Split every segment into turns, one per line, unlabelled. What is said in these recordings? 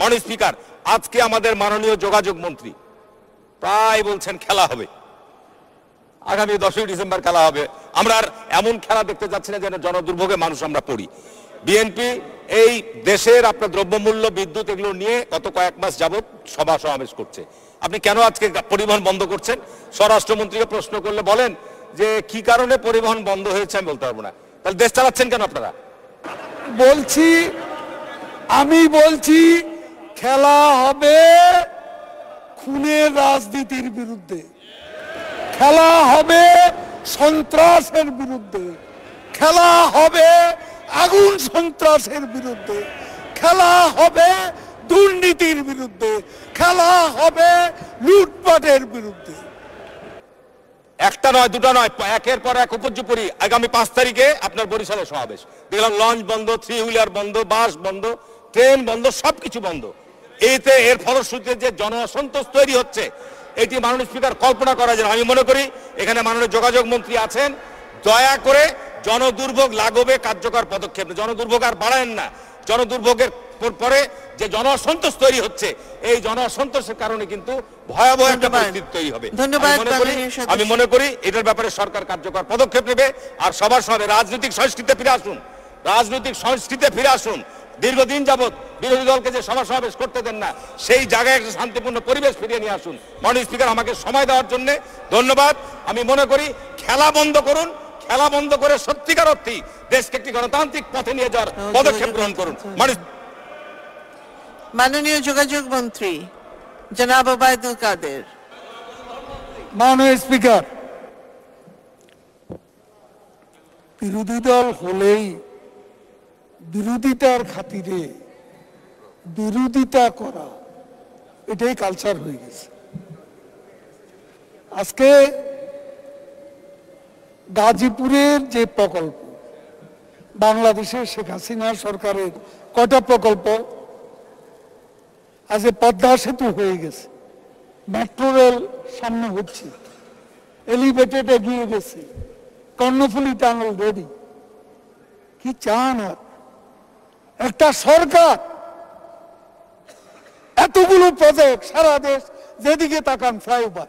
মাননীয় স্পিকার, আজকে আমাদের মাননীয় যোগাযোগ মন্ত্রী প্রায় বলছেন খেলা হবে। আগামী দশই ডিসেম্বর খেলা হবে। আমরা আর এমন খেলা দেখতে যাচ্ছি না যেন জনদুর্ভোগে মানুষ আমরা পড়ি। বিএনপি এই দেশের আপনার দ্রব্যমূল্য, বিদ্যুৎ এগুলো নিয়ে গত কয়েক মাস যাবত সভা সমাবেশ করছে। আপনি কেন আজকে পরিবহন বন্ধ করছেন? স্বরাষ্ট্রমন্ত্রীকে প্রশ্ন করলে বলেন যে, কি কারণে পরিবহন বন্ধ হয়েছে আমি বলতে পারব না। তাহলে দেশ চালাচ্ছেন কেন আপনারা?
বলছি, আমি বলছি খেলা হবে খুনের রাজনীতির বিরুদ্ধে। খেলা হবে সন্ত্রাসের বিরুদ্ধে। খেলা হবে আগুন সন্ত্রাসের বিরুদ্ধে। খেলা হবে দুর্নীতির বিরুদ্ধে। খেলা হবে লুটপাটের বিরুদ্ধে।
একটা নয়, দুটা নয়, একের পর এক উপর্যুপরি আগামী পাঁচ তারিখে আপনার বরিশালে সমাবেশ। দেখলাম লঞ্চ বন্ধ, থ্রি হুইলার বন্ধ, বাস বন্ধ, ট্রেন বন্ধ, সবকিছু বন্ধ। এতে এর ফলশ্রুতিতে যে জন অসন্তোষ তৈরি হচ্ছে এটি মাননীয় স্পিকার কল্পনা করা যায় আমি মনে করি এখানে মাননীয় যোগাযোগ মন্ত্রী আছেন। দয়া করে জনদুর্ভোগ লাঘবে কার্যকর পদক্ষেপ জনদুর্ভোগ আর বাড়ায়েন না। জনদুর্ভোগের পরে যে জন অসন্তোষ তৈরি হচ্ছে এই জন অসন্তোষের কারণে কিন্তু ভয়াবহ একটা পরিস্থিতি তৈরি হবে।
ধন্যবাদ,
আমি মনে করি- আমি মনে করি এটার ব্যাপারে সরকার কার্যকর পদক্ষেপ নেবে। আর সবার সঙ্গে রাজনৈতিক সংস্কৃতিতে ফিরে আসুন। রাজনৈতিক সংস্কৃতিতে ফিরে আসুন। দীর্ঘদিন যাবত বিরোধী দলকে যে সভা সমাবেশ করতে দেন না সেই জায়গায় একটা শান্তিপূর্ণ পরিবেশ ফিরিয়ে নিয়ে আসুন। মাননীয় স্পিকার আমাকে সময় দেওয়ার জন্য ধন্যবাদ। আমি মনে করি খেলা বন্ধ করুন খেলা বন্ধ করে সত্যিকার অর্থেই দেশকে একটি গণতান্ত্রিক পথে নিয়ে যাওয়ার পদক্ষেপ গ্রহণ করুন। মাননীয়
মাননীয় যোগাযোগ মন্ত্রী জনাব ওবায়দুল কাদের।
মাননীয় স্পিকার বিরোধী দল হলেই বিরোধিতার খাতিরে বিরোধিতা করা, এটাই কালচার হয়ে গেছে। আজকে গাজীপুরের যে প্রকল্প, বাংলাদেশের শেখ হাসিনা সরকারের কটা প্রকল্প, আজ পদ্মা সেতু হয়ে গেছে। মেট্রো রেল সামনে হচ্ছে, এলিভেটেড এগিয়ে গেছে, কর্ণফুলি টানেল রেডি। কি চান আর? একটা সরকার। এতগুলো প্রজেক্ট সারা দেশ যেদিকে তাকান ফ্লাইওভার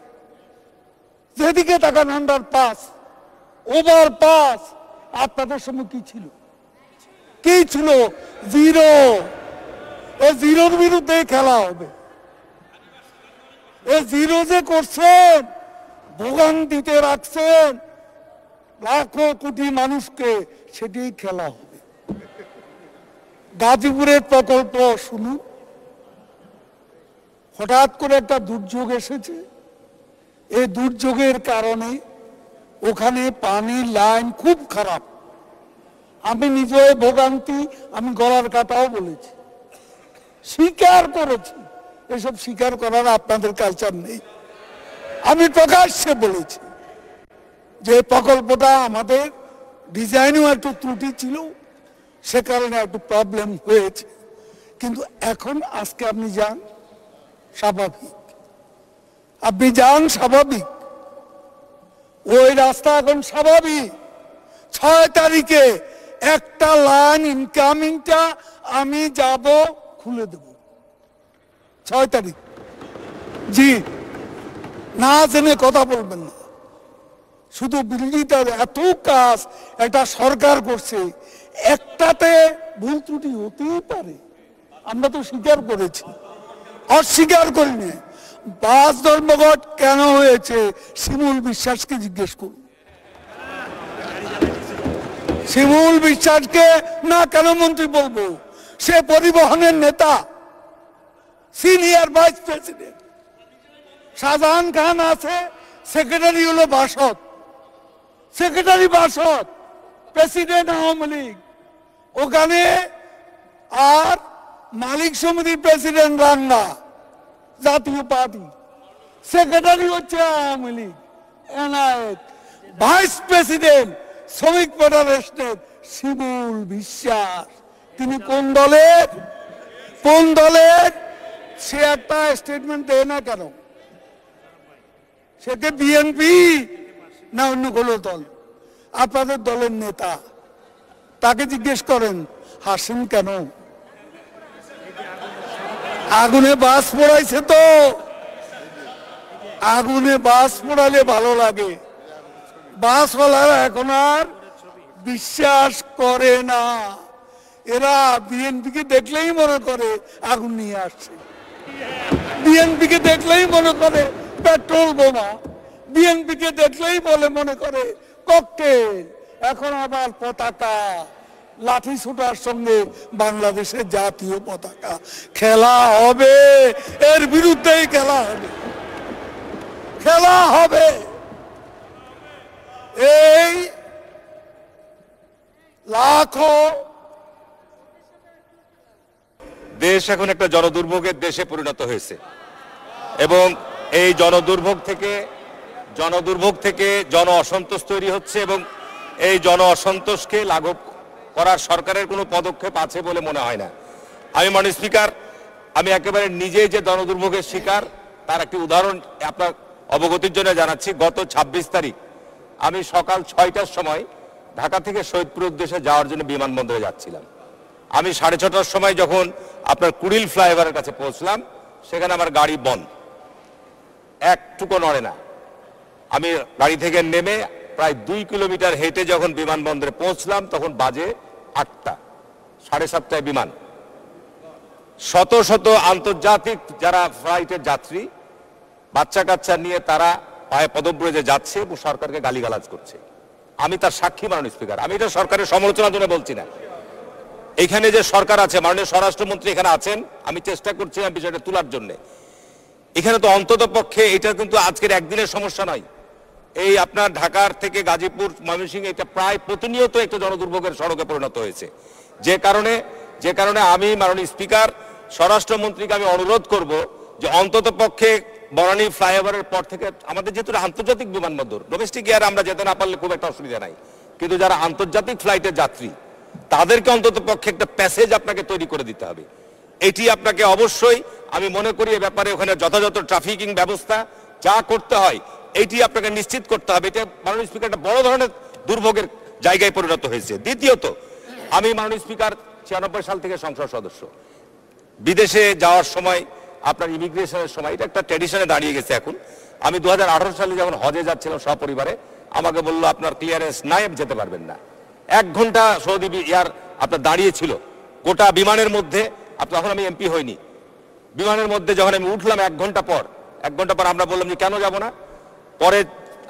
যেদিকে তাকান আন্ডার পাস ওভার পাস আপনাদের সময় কি ছিল? কি ছিল? জিরো এই জিরোর বিরুদ্ধে খেলা হবে। এ জিরো যে করছেন, ভোগান্তিতে রাখছেন, লাখো কোটি মানুষকে সেটি খেলা হবে। গাজীপুরের প্রকল্প শুনুন হঠাৎ করে একটা দুর্যোগ এসেছে। এই দুর্যোগের কারণে ওখানে পানির লাইন খুব খারাপ। আমি নিজে ভোগান্তি, আমি গলার কাটাও বলেছি। স্বীকার করেছি। এসব স্বীকার করার আপনাদের কালচার নেই। আমি প্রকাশ্যে বলেছি যে প্রকল্পটা আমাদের ডিজাইনেও একটু ত্রুটি ছিল। সে কারণে একটু প্রবলেম হয়েছে। কিন্তু এখন আজকে আপনি যান, স্বাভাবিক। আপনি যান, স্বাভাবিক। ওই রাস্তা এখন স্বাভাবিক। ছয় তারিখে একটা লাইন ইনকামিংটা আমি যাব, খুলে দেব। ছয় তারিখ। জি। না জেনে কথা বলবেন না। শুধু বিরোধিতার এত কাজ একটা সরকার করছে। একটাতে ভুল ত্রুটি হতেই পারে। আমরা তো স্বীকার করেছি। অস্বীকার করিনি। বাস ধর্মঘট কেন হয়েছে শিমুল বিশ্বাসকে জিজ্ঞেস করুন। শিমুল বিশ্বাসকে না কেন মন্ত্রী বলব? সে পরিবহনের নেতা, senior vice president. Shahjahan Khan আছে, সেক্রেটারি হলো Basad. Secretary Basad, president Awami League. ওখানে আর মালিক সমিতির প্রেসিডেন্ট রান্না জাতীয় পার্টি সেক্রেটারি হচ্ছে Awami League, NIA. Vice president শ্রমিক ফেডারেশনের শিমুল বিশ্বাস। তিনি কোন দলের? কোন দলের? সে একটা স্টেটমেন্ট দেয় না কেন? সেটা বিএনপি না অন্য কোনো দল? আপনাদের দলের নেতা। তাকে জিজ্ঞেস করেন হাসেন কেন? আগুনে বাস পোড়াইছে তো। আগুনে বাস পোড়ালে ভালো লাগে। বাসওয়ালারা এখন আর বিশ্বাস করে না। এরা বিএনপিকে দেখলেই মনে করে আগুন নিয়ে আসছে। বিএনপিকে দেখলেই মনে করে পেট্রোল বোমা। বিএনপিকে দেখলেই বলে মনে করে ককটেল। এখন আবার পতাকা। লাঠি ছোটার সঙ্গে বাংলাদেশের জাতীয় পতাকা। খেলা হবে, এর বিরুদ্ধেই খেলা হবে। খেলা হবে। এই লাখো
দেশ এখন একটা জনদুর্ভোগের দেশে পরিণত হয়েছে। এবং এই জনদুর্ভোগ থেকে জনদুর্ভোগ থেকে জন অসন্তোষ তৈরি হচ্ছে এবং এই জন অসন্তোষকে লাঘব করার সরকারের কোনো পদক্ষেপ আছে বলে মনে হয় না। আমি মাননীয় স্পিকার, আমি একেবারে নিজেই যে জনদুর্ভোগের শিকার, তার একটি উদাহরণ আপনার অবগতির জন্য জানাচ্ছি। গত ২৬ তারিখ আমি সকাল ছয়টার সময় ঢাকা থেকে সৈয়দপুর উদ্দেশ্যে যাওয়ার জন্য বিমানবন্দরে যাচ্ছিলাম। আমি সাড়ে ছটার সময় যখন আপনার কুড়িল ফ্লাইওভারের কাছে পৌঁছলাম, সেখানে আমার গাড়ি বন্ধ। একটুকু নড়ে না। আমি গাড়ি থেকে নেমে প্রায় দুই কিলোমিটার হেঁটে যখন বিমানবন্দরে পৌঁছলাম, তখন বাজে আটটা, সাড়ে সাতটায় বিমান। শত শত আন্তর্জাতিক যারা ফ্লাইটের যাত্রী বাচ্চা কাচ্চা নিয়ে তারা পায়ে পদব্রজে যাচ্ছে এবং সরকারকে গালিগালাজ করছে। আমি তার সাক্ষী মাননীয় স্পিকার, আমি এটা সরকারের সমালোচনার জন্য বলছি না। এখানে যে সরকার আছে, মাননীয় স্বরাষ্ট্রমন্ত্রী এখানে আছেন, আমি চেষ্টা করছিলাম বিষয়টা তোলার জন্য। এখানে তো অন্তত পক্ষে এটা কিন্তু আজকের একদিনের সমস্যা নয়। এই আপনার ঢাকার থেকে গাজীপুর, ময়মনসিংহ এটা প্রায় প্রতিনিয়ত একটা জনদুর্ভোগের সড়কে পরিণত হয়েছে। যে কারণে যে কারণে আমি মাননীয় স্পিকার, স্বরাষ্ট্রমন্ত্রীকে আমি অনুরোধ করব যে অন্তত পক্ষে বনানী ফ্লাইওভারের পর থেকে আমাদের যেহেতু আন্তর্জাতিক বিমানবন্দর ডোমেস্টিক এয়ার আমরা যেতে না পারলে খুব একটা অসুবিধা নাই। কিন্তু যারা আন্তর্জাতিক ফ্লাইটের যাত্রী, তাদেরকে অন্তত পক্ষে একটা প্যাসেজ আপনাকে তৈরি করে দিতে হবে। এটি আপনাকে অবশ্যই, আমি মনে করি এ ব্যাপারে ওখানে যথাযথ ট্রাফিকিং ব্যবস্থা, যা করতে হয় এইটি আপনাকে নিশ্চিত করতে হবে। এটা মাননীয় স্পিকার একটা বড় ধরনের দুর্ভোগের জায়গায় পরিণত হয়েছে। দ্বিতীয়ত, আমি মাননীয় স্পিকার ছিয়ানব্বই সাল থেকে সংসদ সদস্য। বিদেশে যাওয়ার সময়, আপনার ইমিগ্রেশনের সময়, এটা একটা ট্র্যাডিশনে দাঁড়িয়ে গেছে এখন। আমি দু হাজার আঠারো সালে যখন হজে যাচ্ছিলাম সপরিবারে, আমাকে বলল, আপনার ক্লিয়ারেন্স নাই যেতে পারবেন না। এক ঘণ্টা সৌদি ইয়ার আপনার দাঁড়িয়ে ছিল গোটা বিমানের মধ্যে তখন আমি এমপি হইনি। বিমানের মধ্যে যখন আমি উঠলাম এক ঘণ্টা পর, এক ঘণ্টা পর আমরা বললাম যে, কেন যাব না? পরে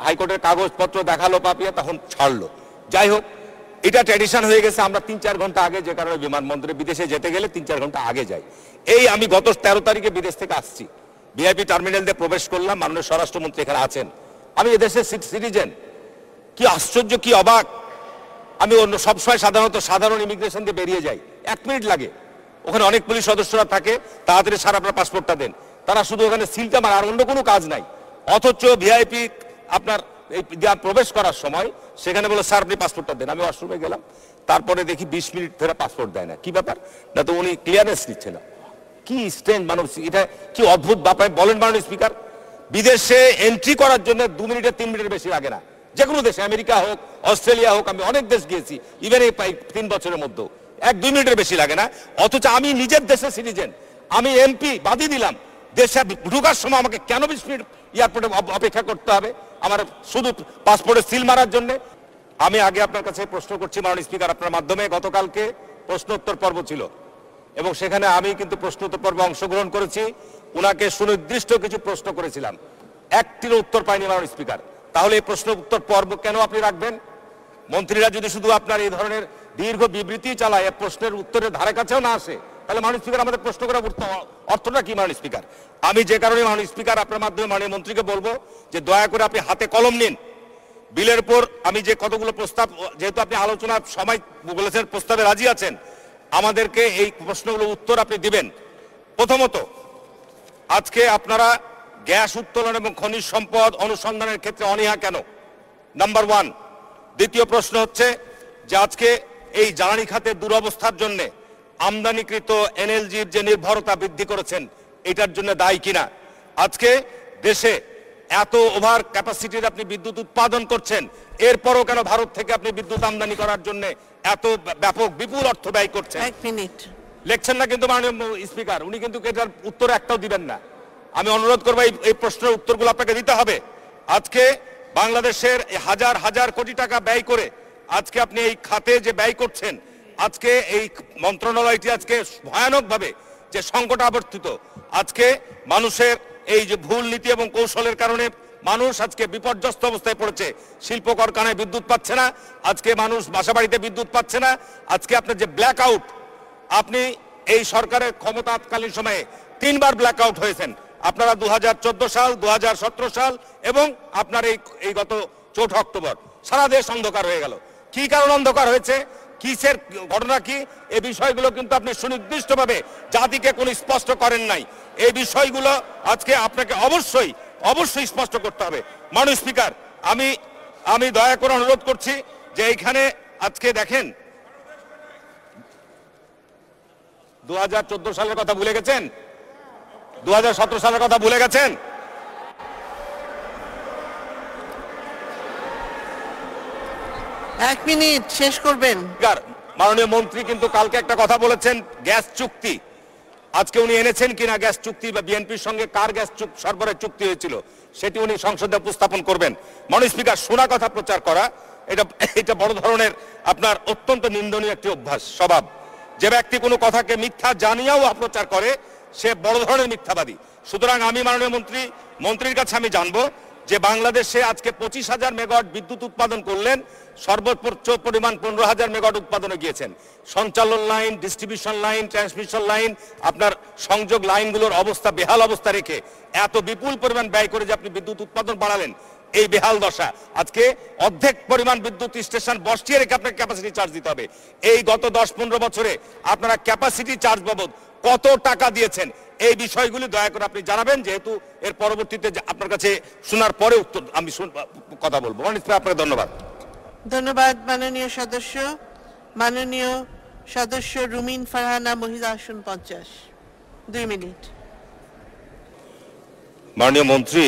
হাইকোর্টের কাগজপত্র দেখাল পাপিয়া, তখন ছাড়লো। যাই হোক, এটা ট্র্যাডিশন হয়ে গেছে, আমরা তিন চার ঘণ্টা আগে যে কারণে বিমানবন্দরে বিদেশে যেতে গেলে তিন চার ঘণ্টা আগে যাই। এই আমি গত তেরো তারিখে বিদেশ থেকে আসছি। ভিআইপি টার্মিনাল দিয়ে প্রবেশ করলাম, মাননীয় স্বরাষ্ট্রমন্ত্রী এখানে আছেন। আমি এদেশের সিটিজেন কি আশ্চর্য, কি অবাক। আমি অন্য সবসময় সাধারণত সাধারণ ইমিগ্রেশন দিয়ে বেরিয়ে যাই। এক মিনিট লাগে। ওখানে অনেক পুলিশ সদস্যরা থাকে, তাড়াতাড়ি স্যার আপনার পাসপোর্টটা দেন। তারা শুধু ওখানে সিলটা মার, আর অন্য কোনো কাজ নাই। অথচ ভিআইপি আপনার এই প্রবেশ করার সময় সেখানে বলে, স্যার, আপনি পাসপোর্টটা দেন। আমি ওয়াশরুমে গেলাম। তারপরে দেখি বিশ মিনিট ধরে পাসপোর্ট দেয় না। কি ব্যাপার? না তো উনি ক্লিয়ারেন্স দিচ্ছে না। কি স্ট্রেঞ্জ মানব এটা কি অদ্ভুত ব্যাপার বলেন মাননীয় স্পিকার বিদেশে এন্ট্রি করার জন্য দু মিনিটের তিন মিনিটের বেশি লাগে না। যে কোনো দেশে, আমেরিকা হোক, অস্ট্রেলিয়া হোক, আমি অনেক দেশ গিয়েছি ইভেন এই তিন বছরের মধ্যে এক, দুই মিনিটের বেশি লাগে না। অথচ আমি নিজের দেশের সিটিজেন আমি এমপি বাদি দিলাম। দেশে ঢুকার সময় আমাকে কেন বিশ মিনিট এয়ারপোর্টে অপেক্ষা করতে হবে? আমার শুধু পাসপোর্টে সিল মারার জন্য। আমি আগে আপনার কাছে প্রশ্ন করছি, মাননীয় স্পিকার, আপনার মাধ্যমে গতকালকে প্রশ্নোত্তর পর্ব ছিল। এবং সেখানে আমি কিন্তু প্রশ্নোত্তর পর্বে অংশগ্রহণ করেছি। ওনাকে সুনির্দিষ্ট কিছু প্রশ্ন করেছিলাম। একটিরও উত্তর পাইনি মাননীয় স্পিকার। তাহলে এই প্রশ্ন উত্তর পর্ব কেন আপনি রাখবেন? মন্ত্রীরা যদি শুধু আপনার এই ধরনের দীর্ঘ বিবৃতি চালায় প্রশ্নের উত্তরের ধারে কাছেও না আসে। তাহলে মাননীয় স্পিকার, আমাদের প্রশ্ন উত্ত- অর্থটা কি মাননীয় স্পিকার? আমি যে কারণে মাননীয় স্পিকার, আপনার মাধ্যমে মাননীয় মন্ত্রীকে বলব যে দয়া করে আপনি হাতে কলম নিন। বিলের উপর আমি যে কতগুলো প্রস্তাব, যেহেতু আপনি আলোচনার সময় বলেছেন, প্রস্তাবে রাজি আছেন, আমাদেরকে এই প্রশ্নগুলো উত্তর আপনি দিবেন। প্রথমত, আজকে আপনারা গ্যাস উত্তোলন এবং খনিজ সম্পদ অনুসন্ধানের ক্ষেত্রে অনীহা কেন? Number one. দ্বিতীয় প্রশ্ন হচ্ছে যে আজকে এই জ্বালানি খাতের দুরবস্থার জন্য আমদানিকৃত এনএলজির যে নির্ভরতা বৃদ্ধি করেছেন এটার জন্য দায়ী কিনা? আজকে দেশে এত ওভার ক্যাপাসিটির আপনি বিদ্যুৎ উৎপাদন করছেন এরপরও কেন ভারত থেকে আপনি বিদ্যুৎ আমদানি করার জন্য এত ব্যাপক বিপুল অর্থ ব্যয় করছেন?
এক মিনিট।
লেখছেন না কিন্তু মাননীয় স্পিকার উনি কিন্তু এটার উত্তর একটাও দিবেন না। আমি অনুরোধ করব এই- এই প্রশ্নের উত্তরগুলো আপনাকে দিতে হবে। আজকে বাংলাদেশের হাজার হাজার কোটি টাকা ব্যয় করে আজকে আপনি এই খাতে যে ব্যয় করছেন আজকে এই মন্ত্রণালয়টি আজকে ভয়ানকভাবে যে সংকট আবর্তিত, আজকে মানুষের এই যে ভুল নীতি এবং কৌশলের কারণে মানুষ আজকে বিপর্যস্ত অবস্থায় পড়েছে। শিল্প কারখানায় বিদ্যুৎ পাচ্ছে না, আজকে মানুষ বাসাবাড়িতে বিদ্যুৎ পাচ্ছে না, আজকে আপনার যে ব্ল্যাক আউট আপনি এই সরকারের ক্ষমতাকালীন সময়ে তিনবার ব্ল্যাক আউট হয়েছেন। আপনারা দু হাজার চোদ্দ সাল দু হাজার সতেরো সাল এবং আপনার এই এই গত চৌঠা অক্টোবর। সারা দেশ অন্ধকার হয়ে গেল। কি কারণ অন্ধকার হয়েছে? কিসের ঘটনা কি? এই বিষয়গুলো কিন্তু আপনি সুনির্দিষ্টভাবে জাতিকে কোনো স্পষ্ট করেন নাই। এই বিষয়গুলো আজকে আপনাকে অবশ্যই অবশ্যই স্পষ্ট করতে হবে। মানুষ স্পিকার, আমি আমি দয়া করে অনুরোধ করছি যে এইখানে আজকে দেখেন দু হাজার চোদ্দ সালের কথা ভুলে গেছেন? দু হাজার সতেরো সালের কথা ভুলে গেছেন?
এক মিনিট, শেষ করবেন।
মাননীয় মন্ত্রী কিন্তু কালকে একটা কথা বলেছেন, গ্যাস চুক্তি। আজকে উনি এনেছেন কিনা গ্যাস চুক্তি বা বিএনপির সঙ্গে কার গ্যাস চুক- সরবরাহ চুক্তি হয়েছিল, সেটি উনি সংসদে উপস্থাপন করবেন। মাননীয় স্পিকার, শোনা কথা প্রচার করা, এটা এটা বড় ধরনের আপনার অত্যন্ত নিন্দনীয় একটি অভ্যাস, স্বভাব। যে ব্যক্তি কোনো কথাকে মিথ্যা জানিয়াও অপপ্রচার করে, সে বড় ধরনের মিথ্যাবাদী। সুতরাং আমি মাননীয় মন্ত্রী, মন্ত্রীর কাছে আমি জানব যে বাংলাদেশে আজকে পঁচিশ হাজার মেগাওয়াট বিদ্যুৎ উৎপাদন করলেন সর্বোচ্চ পরিমাণ পনেরো হাজার মেগাওয়াট উৎপাদনে গিয়েছেন। সঞ্চালন line distribution line transmission line, আপনার সংযোগ লাইনগুলোর অবস্থা, বেহাল অবস্থা রেখে এত বিপুল পরিমাণ ব্যয় করে যে আপনি বিদ্যুৎ উৎপাদন বাড়ালেন, এই বেহাল দশা। আজকে অর্ধেক পরিমাণ বিদ্যুৎ স্টেশন বসিয়ে রেখে আপনাকে ক্যাপাসিটি চার্জ দিতে হবে। এই গত দশ পনেরো বছরে আপনারা ক্যাপাসিটি চার্জ বাবদ কত টাকা দিয়েছেন? এই বিষয়গুলি দয়া করে আপনি জানাবেন যেহেতু এর পরবর্তীতে আপনার কাছে শোনার পরে উত্তর আমি কথা বলব। অনিত ভাই, আপনাকে ধন্যবাদ।
ধন্যবাদ মাননীয় সদস্য। মাননীয় সদস্য রুমিন ফারহানা মহিলা আসন পঞ্চাশ। দুই মিনিট।
মাননীয় মন্ত্রী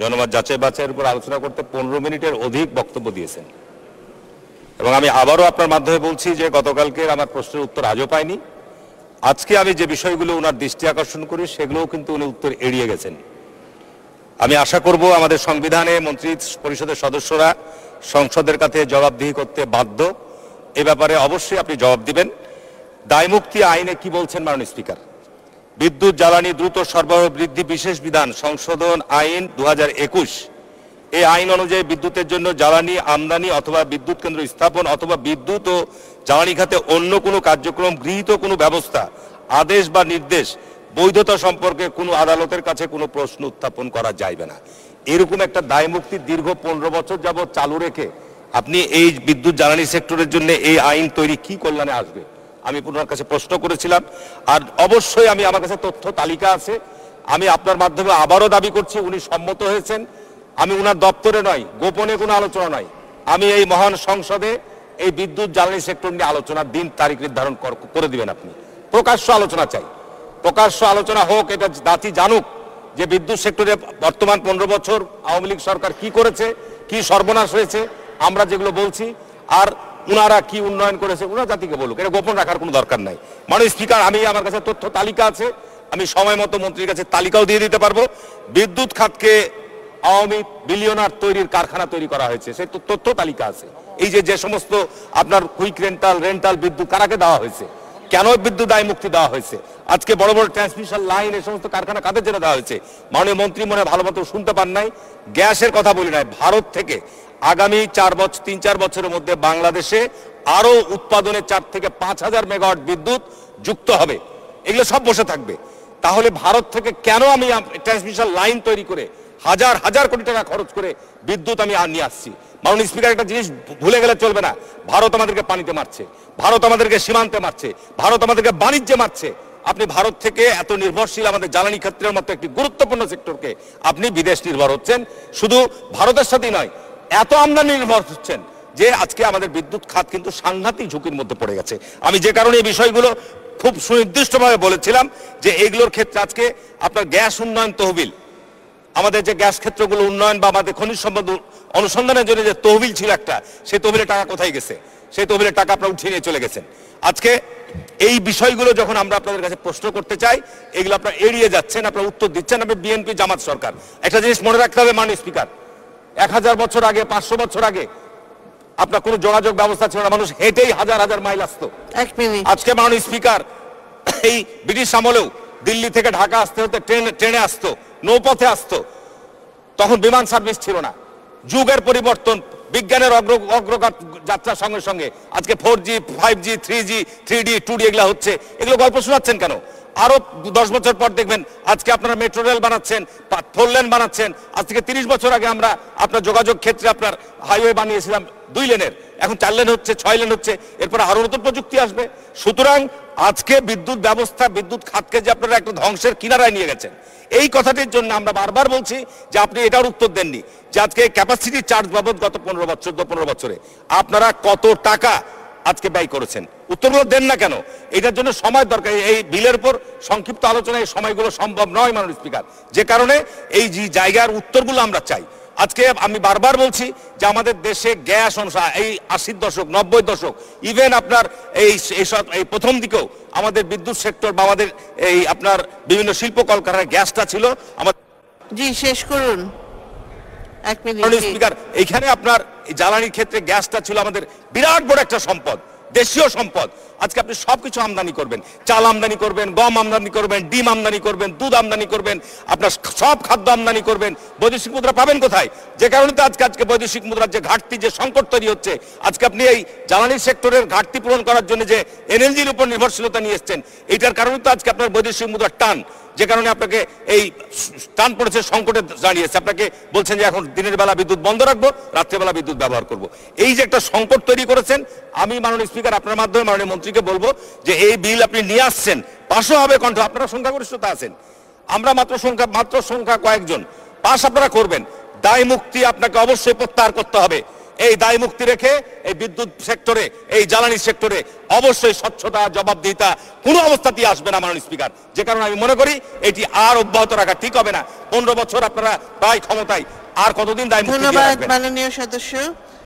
জনমত যাচাই বাছাইয়ের উপর আলোচনা করতে পনেরো মিনিটের অধিক বক্তব্য দিয়েছেন। এবং আমি আবারও আপনার মাধ্যমে বলছি যে গতকালকের আমার প্রশ্নের উত্তর আজও পাইনি। আজকে আমি যে বিষয়গুলো ওনার দৃষ্টি আকর্ষণ করি, সেগুলোও কিন্তু উনি উত্তর এড়িয়ে গেছেন। আমি আশা করব আমাদের সংবিধানে মন্ত্রী পরিষদের সদস্যরা সংসদের কাছে জবাবদিহি করতে বাধ্য। এ ব্যাপারে অবশ্যই আপনি জবাব দিবেন। দায়মুক্তি আইনে কি বলছেন মাননীয় স্পিকার? বিদ্যুৎ, জ্বালানি দ্রুত সরবরাহ বৃদ্ধি বিশেষ বিধান সংশোধন আইন দু হাজার একুশ। এই আইন অনুযায়ী বিদ্যুতের জন্য জ্বালানি, আমদানি অথবা বিদ্যুৎ কেন্দ্র স্থাপন অথবা বিদ্যুৎ ও জ্বালানি খাতে অন্য কোনো কার্যক্রম, গৃহীত কোনো ব্যবস্থা, আদেশ বা নির্দেশ, বৈধতা সম্পর্কে কোনো আদালতের কাছে কোনো প্রশ্ন উত্থাপন করা যাইবে না। এরকম একটা দায়মুক্তি দীর্ঘ পনেরো বছর যাবৎ চালু রেখে আপনি এই বিদ্যুৎ জ্বালানি সেক্টরের জন্য এই আইন তৈরি কি কল্যাণে আসবে? আমি ওনার কাছে প্রশ্ন করেছিলাম। আর অবশ্যই আমি আমার কাছে তথ্য তালিকা আছে। আমি আপনার মাধ্যমে আবারও দাবি করছি, উনি সম্মত হয়েছেন। আমি উনার দপ্তরে নয়, গোপনে কোনো আলোচনা নয়। আমি এই মহান সংসদে এই বিদ্যুৎ জ্বালানি সেক্টর নিয়ে আলোচনা দিন, তারিখ নির্ধারণ কর- দিবেন আপনি। প্রকাশ্য আলোচনা চাই। প্রকাশ্য আলোচনা হোক, এটা জাতি জানুক যে বিদ্যুৎ সেক্টরে বর্তমান পনেরো বছর আওয়ামী লীগ সরকার কি করেছে, কি সর্বনাশ হয়েছে, আমরা যেগুলো বলছি, আর উনারা কি উন্নয়ন করেছে, উনারা জাতিকে বলুক। এটা গোপন রাখার কোনো দরকার নাই। মাননীয় স্পিকার, আমি আমার কাছে তথ্য তালিকা আছে, আমি সময় মতো মন্ত্রীর কাছে তালিকাও দিয়ে দিতে পারব। বিদ্যুৎ খাতকে আওয়ামী বিলিয়নার তৈরির কারখানা তৈরি করা হয়েছে। সেই তথ্য তালিকা আছে। এই যে যে সমস্ত আপনার কুইক রেন্টাল রেন্টাল বিদ্যুৎ কারাকে দেওয়া হয়েছে? কেন বিদ্যুৎ দায় মুক্তি দেওয়া হয়েছে? আজকে বড় বড় ট্রান্সমিশন লাইন এই সমস্ত কারখানা কাদের জন্য দেওয়া হয়েছে? মাননীয় মন্ত্রী মনে ভালো মতো শুনতে পান নাই। গ্যাসের কথা বলি নাই। ভারত থেকে আগামী চার বছর তিন চার বছরের মধ্যে বাংলাদেশে আরও উৎপাদনে চার থেকে পাঁচ হাজার মেগাওয়াট বিদ্যুৎ যুক্ত হবে। এগুলো সব বসে থাকবে। তাহলে ভারত থেকে কেন আমি ট্রান্সমিশন লাইন তৈরি করে হাজার হাজার কোটি টাকা খরচ করে বিদ্যুৎ আমি আর নিয়ে আসছি। মাননীয় স্পিকার, একটা জিনিস ভুলে গেলে চলবে না। ভারত আমাদেরকে পানিতে মারছে। ভারত আমাদেরকে সীমান্তে মারছে। ভারত আমাদেরকে বাণিজ্যে মারছে। আপনি ভারত থেকে এত নির্ভরশীল আমাদের জ্বালানি ক্ষেত্রের মতো একটি গুরুত্বপূর্ণ সেক্টরকে আপনি বিদেশ নির্ভর হচ্ছেন। শুধু ভারতের সাথেই নয়, এত আমদানি নির্ভর হচ্ছেন যে আজকে আমাদের বিদ্যুৎ খাত কিন্তু সাংঘাতিক ঝুঁকির মধ্যে পড়ে গেছে। আমি যে কারণে এই বিষয়গুলো খুব সুনির্দিষ্টভাবে বলেছিলাম যে এগুলোর ক্ষেত্রে আজকে আপনার গ্যাস উন্নয়ন তহবিল আমাদের যে গ্যাস ক্ষেত্রগুলো উন্নয়ন বা আমাদের খনিজ সম্পদ অনুসন্ধানের জন্য যে তহবিল ছিল একটা সেই তহবিলের টাকা কোথায় গেছে? সেই তহবিলের টাকা আপনারা উঠিয়ে নিয়ে চলে গেছেন। আজকে এই বিষয়গুলো যখন আমরা আপনাদের কাছে প্রশ্ন করতে চাই এগুলো আপনারা এড়িয়ে যাচ্ছেন আপনারা উত্তর দিচ্ছেন আপনি বিএনপি জামাত সরকার। একটা জিনিস মনে রাখতে হবে মাননীয় স্পিকার এক হাজার বছর আগে পাঁচশো বছর আগে আপনার কোনো যোগাযোগ ব্যবস্থা ছিল না মানুষ হেঁটেই হাজার হাজার মাইল আসতো। আজকে মাননীয় স্পিকার এই ব্রিটিশ আমলেও দিল্লি থেকে ঢাকা আসতে হতে ট্রেন ট্রেনে আসতো। নৌপথে আসতো। তখন বিমান সার্ভিস ছিল না। যুগের পরিবর্তন, বিজ্ঞানের অগ্র, অগ্রগত যাত্রার সঙ্গে সঙ্গে আজকে four G five G three G three D two D এগুলো হচ্ছে। এগুলো গল্প শোনাচ্ছেন কেন? আরও দশ বছর পর দেখবেন আজকে আপনারা মেট্রো রেল বানাচ্ছেন ফোর লেন বানাচ্ছেন। আজ থেকে তিরিশ বছর আগে আমরা আপনার যোগাযোগ ক্ষেত্রে আপনার হাইওয়ে বানিয়েছিলাম দুই লেনের। এখন চার লেন হচ্ছে, ছয় লেন হচ্ছে, এরপর আরও নতুন প্রযুক্তি আসবে। সুতরাং আজকে বিদ্যুৎ ব্যবস্থা, বিদ্যুৎ খাতকে যে আপনারা একটা ধ্বংসের কিনারায় নিয়ে গেছেন, এই কথাটির জন্য আমরা বারবার বলছি যে আপনি এটার উত্তর দেননি, যে আজকে ক্যাপাসিটি চার্জ বাবদ গত পনেরো বছর চোদ্দ পনেরো বছরে আপনারা কত টাকা আজকে ব্যয় করেছেন? উত্তরগুলো দেন না কেন? এটার জন্য সময় দরকার। এই বিলের উপর সংক্ষিপ্ত আলোচনায় এই সময়গুলো সম্ভব নয়, মাননীয় স্পিকার যে কারণে এই যে জায়গার উত্তরগুলো আমরা চাই আজকে আমি বারবার বলছি যে আমাদের দেশে গ্যাস সমস্যা এই আশির দশক নব্বই দশক ইভেন আপনার এই এইসব এই প্রথম দিকেও আমাদের বিদ্যুৎ সেক্টর বা আমাদের এই আপনার বিভিন্ন শিল্প কলকারখানায় গ্যাসটা ছিল। আমাদের
জি শেষ করুন। এক মিনিট
স্পিকার এখানে আপনার জ্বালানির ক্ষেত্রে গ্যাসটা ছিল আমাদের বিরাট বড় একটা সম্পদ। দেশীয় সম্পদ। আজকে আপনি সবকিছু আমদানি করবেন। চাল আমদানি করবেন, গম আমদানি করবেন, ডিম আমদানি করবেন, দুধ আমদানি করবেন, আপনার সব খাদ্য আমদানি করবেন। বৈদেশিক মুদ্রা পাবেন কোথায়? যে কারণে তো আজকে আজকে বৈদেশিক মুদ্রার যে ঘাটতি, যে সংকট তৈরি হচ্ছে, আজকে আপনি এই জ্বালানি সেক্টরের ঘাটতি পূরণ করার জন্য যে এনএলজির উপর নির্ভরশীলতা নিয়ে এসছেন এইটার কারণে তো আজকে আপনার বৈদেশিক মুদ্রার টান। যে কারণে আপনাকে এই টান পড়েছে সংকটে দাঁড়িয়েছে আপনাকে বলছেন যে এখন দিনের বেলা বিদ্যুৎ বন্ধ রাখব রাত্রেবেলা বিদ্যুৎ ব্যবহার করব। এই যে একটা সংকট তৈরি করেছেন, আমি মাননীয় স্পিকার আপনার মাধ্যমে মাননীয় মন্ত্রীকে বলব যে এই বিল আপনি নিয়ে আসছেন, পাশও হবে কণ্ঠ, আপনারা সংখ্যাগরিষ্ঠতা আছেন। আমরা মাত্র সংখ্যা মাত্র সংখ্যা কয়েকজন, পাশ আপনারা করবেন। দায় মুক্তি আপনাকে অবশ্যই প্রত্যাহার করতে হবে। এই দায় মুক্তি রেখে এই বিদ্যুৎ সেক্টরে এই জ্বালানি সেক্টরে অবশ্যই স্বচ্ছতা জবাবদিহিতা কোনো অবস্থাতেই আসবে না মাননীয় স্পিকার। যে কারণে আমি মনে করি এটি আর অব্যাহত রাখা ঠিক হবে না। পনেরো বছর আপনারা প্রায় ক্ষমতায় আর কতদিন দায় মুক্তি
ধন্যবাদ মাননীয় সদস্য।